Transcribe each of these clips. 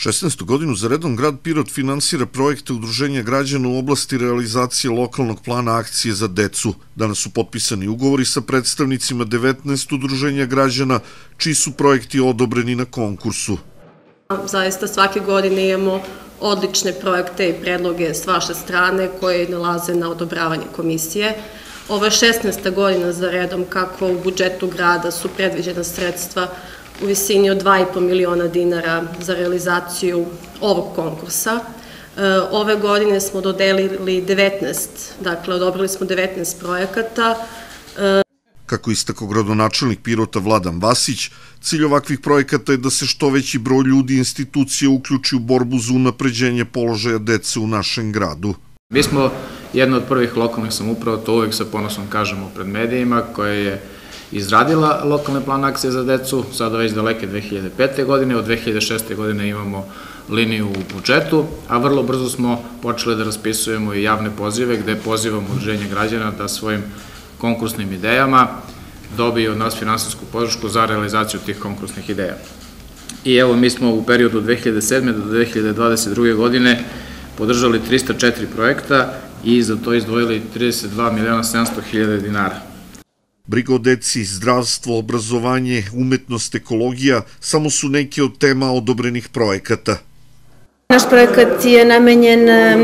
16. godinu za redom grad Pirot finansira projekte udruženja građana u oblasti realizacije lokalnog plana akcije za decu. Danas su potpisani ugovori sa predstavnicima 19 udruženja građana, čiji su projekti odobreni na konkursu. Zaista svake godine imamo odlične projekte i predloge s vaše strane koje nalaze na odobravanje komisije. Ovo je 16. godina za redom kako u budžetu grada su predviđena sredstva u visini od 2,5 miliona dinara za realizaciju ovog konkursa. E, ove godine smo dodelili 19, dakle odobrili smo 19 projekata. E, Kako istako gradonačelnik Pirota Vladan Vasić, cilj ovakvih projekata je da se što veći broj ljudi i institucije uključi u borbu za unapređenje položaja dece u našem gradu. Mi smo jedna od prvih lokalnih samuprava, to uvek sa ponosom kažemo pred medijima, koje je izradila lokalne plan akcije za decu, sada već daleke 2005. godine, od 2006. godine imamo liniju u budžetu, a vrlo brzo smo počeli da raspisujemo i javne pozive gde pozivamo udruženje građana da svojim konkursnim idejama dobiju od nas finansijsku podršku za realizaciju tih konkursnih ideja. I evo, mi smo u periodu 2007. do 2022. godine podržali 304 projekta i za to izdvojili 32 miliona 700 hiljada dinara. Briga deci, zdravstvo, obrazovanje, umetnost, ekologija samo su neke od tema odobrenih projekata. Naš projekat je namenjen e,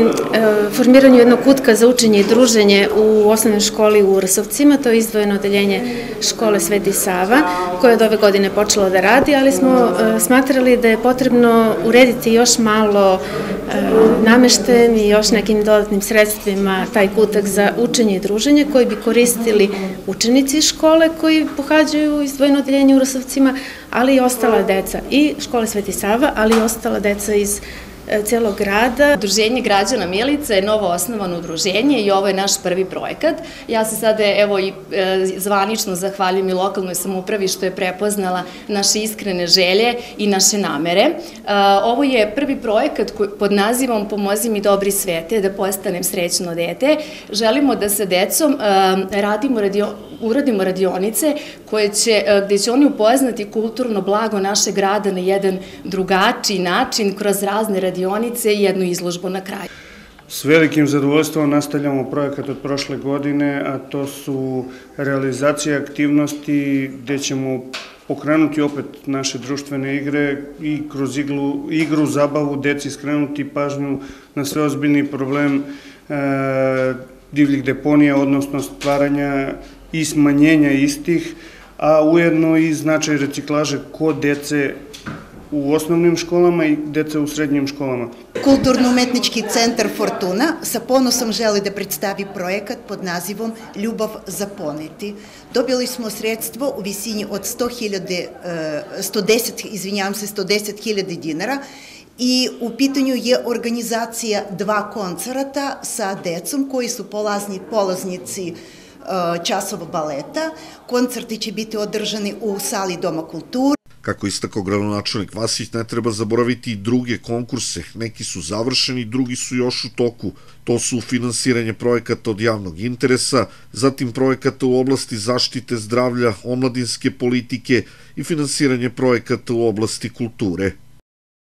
formiranju jednog kutka za učenje i druženje u osnovnoj školi u Ursovcima, to je izdvojeno odeljenje škole Sveti Sava, koje od ove godine počelo da radi, ali smo e, smatrali da je potrebno urediti još malo e, namešten i još nekim dodatnim sredstvima taj kutak za učenje i druženje koji bi koristili učenici škole koji pohađaju izdvojeno odeljenje u Ursovcima, ali i ostala deca i škole Sveti Sava, ali i ostala deca iz celog grada. Udruženje građana Milica je novo osnovano udruženje i ovo je naš prvi projekat. Ja se sada evo i e, zvanično zahvaljujem i lokalnoj samupravi što je prepoznala naše iskrene želje i naše namere. E, ovo je prvi projekat pod nazivom Pomozi mi dobri svete da postanem srećno dete. Želimo da sa decom radimo radio, uradimo radionice koje će, gde će oni upoznati kulturno blago naše grada na jedan drugačiji način kroz razne radionice radionice i jednu izložbu na kraju. S velikim zadovoljstvom nastavljamo projekat od prošle godine, a to su realizacije aktivnosti gde ćemo pokrenuti opet naše društvene igre i kroz iglu, igru, zabavu, deci skrenuti pažnju na sve ozbiljni problem e, divljih deponija, odnosno stvaranja i smanjenja istih, a ujedno i značaj reciklaže kod dece u osnovnim školama i deca u srednjim školama. Kulturno-umetnički centar Fortuna sa ponosom želi da predstavi projekat pod nazivom Ljubav za poneti. Dobili smo sredstvo u visini od 100.000, 110, izvinjavam se, 110.000 dinara i u pitanju je organizacija dva koncerata sa decom koji su polazni, polaznici e, časova baleta. Koncerti će biti održani u sali Doma kulture. Kako istako gradonačelnik Vasić, ne treba zaboraviti i druge konkurse. Neki su završeni, drugi su još u toku. To su finansiranje projekata od javnog interesa, zatim projekata u oblasti zaštite zdravlja, omladinske politike i finansiranje projekata u oblasti kulture.